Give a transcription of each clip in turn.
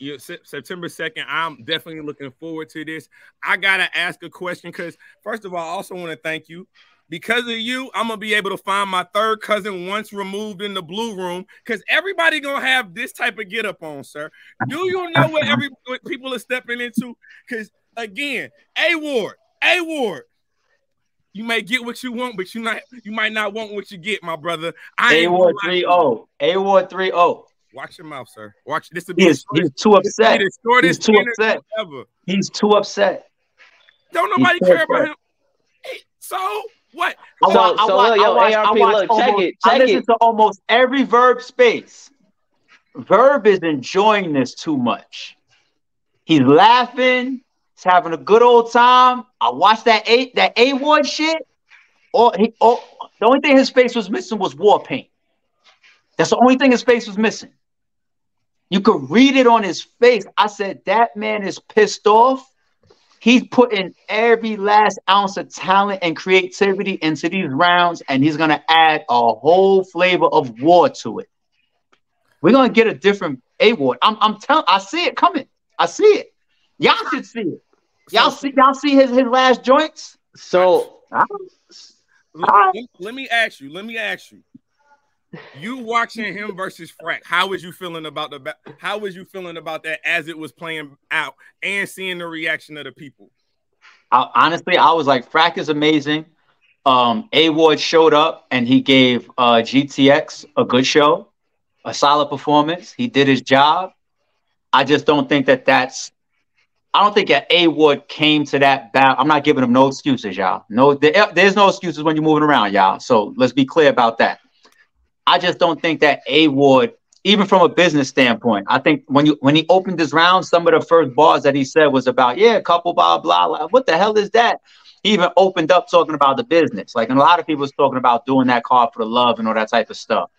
You, September 2nd, I'm definitely looking forward to this. I got to ask a question because, first of all, I also want to thank you. Because of you, I'm to be able to find my third cousin once removed in the blue room because everybody to have this type of get up on, sir. Do you know what every what people are stepping into? Because, again, A Ward, A Ward, you may get what you want, but you not you might not want what you get, my brother. I A Ward 3 0. A Ward 3 0. Watch your mouth, sir. Watch this. He is, he's too upset. He's too upset. Ever. He's too upset. Don't nobody care upset. about him. Hey, so what? I so, watch, so, I watch, yo, I watch, ARP, I watch look, almost, check it. Check I listen it. to almost every verb space. Verb is enjoying this too much. He's laughing. He's having a good old time. I watched that A that A one shit. All he, all, the only thing his face was missing was war paint. That's the only thing his face was missing. You could read it on his face. I said, that man is pissed off. He's putting every last ounce of talent and creativity into these rounds, and he's going to add a whole flavor of war to it. We're going to get a different A Ward. I'm, I'm telling I see it coming. I see it. Y'all should see it. Y'all see y'all see his, his last joints? So let, let me ask you, let me ask you you watching him versus Frack, how was you feeling about the how was you feeling about that as it was playing out and seeing the reaction of the people? I, honestly, I was like, Frack is amazing. Um, A Ward showed up and he gave uh, GTX a good show, a solid performance. He did his job. I just don't think that that's. I don't think that A Ward came to that battle. I'm not giving him no excuses, y'all. No, there, there's no excuses when you're moving around, y'all. So let's be clear about that. I just don't think that A Ward, even from a business standpoint, I think when you when he opened his round, some of the first bars that he said was about, yeah, a couple blah blah blah. What the hell is that? He even opened up talking about the business. Like and a lot of people was talking about doing that card for the love and all that type of stuff.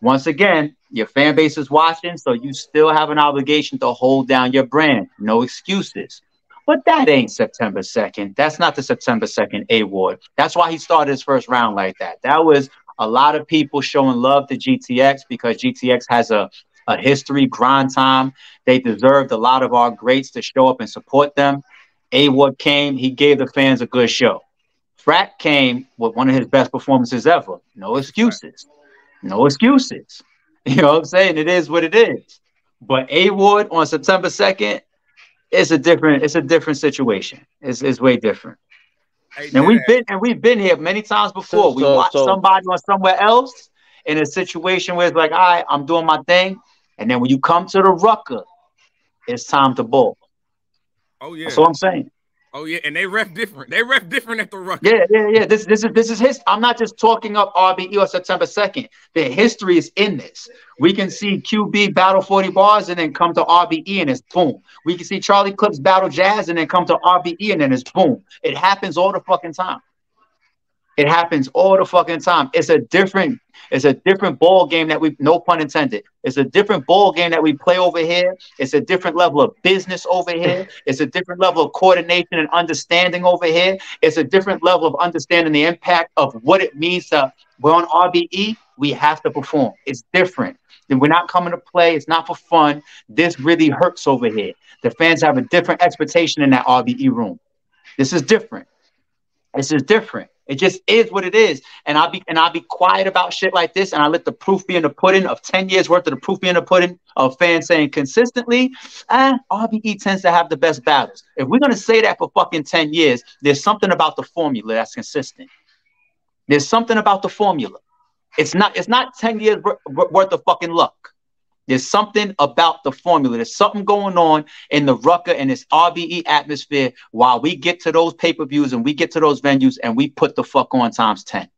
Once again, your fan base is watching, so you still have an obligation to hold down your brand. No excuses. But that ain't September 2nd. That's not the September 2nd A Ward. That's why he started his first round like that. That was a lot of people showing love to GTX because GTX has a, a history, grind time. They deserved a lot of our greats to show up and support them. A Ward came, he gave the fans a good show. Frack came with one of his best performances ever. No excuses. No excuses. You know what I'm saying? It is what it is. But A Ward on September 2nd, it's a different, it's a different situation. It's, it's way different. Hey, and we've been and we've been here many times before. So, we so, watch so. somebody on somewhere else in a situation where it's like, all right, I'm doing my thing, and then when you come to the rucker, it's time to ball. Oh yeah, that's what I'm saying. Oh yeah, and they ref different. They ref different at the ruck. Yeah, yeah, yeah. This this is this is his. I'm not just talking up RBE or September second. The history is in this. We can see QB battle 40 bars and then come to RBE and it's boom. We can see Charlie Clips battle Jazz and then come to RBE and then it's boom. It happens all the fucking time. It happens all the fucking time. It's a different, it's a different ball game that we, no pun intended. It's a different ball game that we play over here. It's a different level of business over here. It's a different level of coordination and understanding over here. It's a different level of understanding the impact of what it means to. We're on RBE. We have to perform. It's different. We're not coming to play. It's not for fun. This really hurts over here. The fans have a different expectation in that RBE room. This is different. This is different. It just is what it is. And I'll be and I'll be quiet about shit like this. And I let the proof be in the pudding of 10 years worth of the proof be in the pudding of fans saying consistently, eh, RBE tends to have the best battles. If we're gonna say that for fucking 10 years, there's something about the formula that's consistent. There's something about the formula. It's not, it's not 10 years worth of fucking luck. There's something about the formula. There's something going on in the rucker and this RBE atmosphere while we get to those pay per views and we get to those venues and we put the fuck on times 10.